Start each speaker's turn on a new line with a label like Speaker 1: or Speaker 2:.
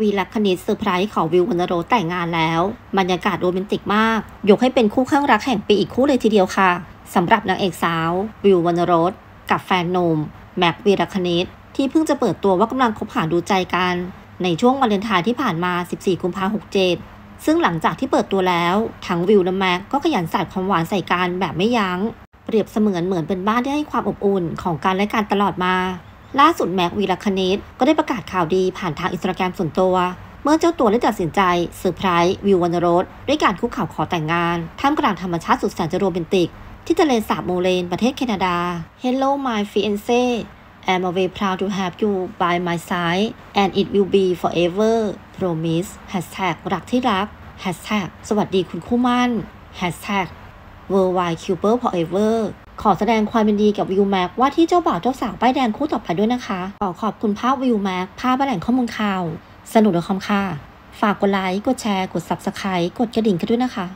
Speaker 1: แม็ควีรคณิศร์เซอร์ไพรส์ขอวิววรรณรทแต่งงานแล้วบรรยากาศโรแมนติกมาก ยกให้เป็นคู่คลั่งรักแห่งปีอีกคู่เลยทีเดียวค่ะสำหรับนางเอกสาว วิววรรณรทกับแฟนหนุ่มแม็ควีรคณิศร์ที่เพิ่งจะเปิดตัวว่ากำลังคบหาดูใจกัน ในช่วงวาเลนไทน์ที่ผ่านมา 14 กุมภาพันธ์67ซึ่งหลังจากที่เปิดตัวแล้ว ทั้งวิวและแม็คก็ขยันสาดความหวานใส่กันแบบไม่ยั้ง เปรียบเสมือนเหมือนเป็นบ้านที่ให้ความอบอุ่นของกันและกันตลอดมา ล่าสุดแม็ควีรคณิศร์ก็ได้ประกาศข่าวดีผ่านทางอินสตาแกรมส่วนตัว เมื่อเจ้าตัวได้ตัดสินใจเซอร์ไพรส์วิววรรณรทด้วยการคุกเข่าขอแต่งงาน ท่ามกลางธรรมชาติสุดแสนจะโรแมนติก ที่ทะเลสาบโมเรนประเทศแคนาดา Hello my fiance I'm very proud to have you by my side and it will be forever promise hashtag รักที่รัก hashtag สวัสดีคุณคู่หมั้น hashtag worldwide cuber forever ขอแสดงความยินดีกับวิวแม็กว่าที่เจ้าบ่าวเจ้าสาวป้ายแดงคู่ต่อไปด้วยนะคะ ขอขอบคุณภาพวิวแม็กภาพแหล่งข้อมูลข่าว สนุกด้วยคอมค่ะ ฝากกดไลค์ กดแชร์ กด Subscribe กดกระดิ่งกันด้วยนะคะ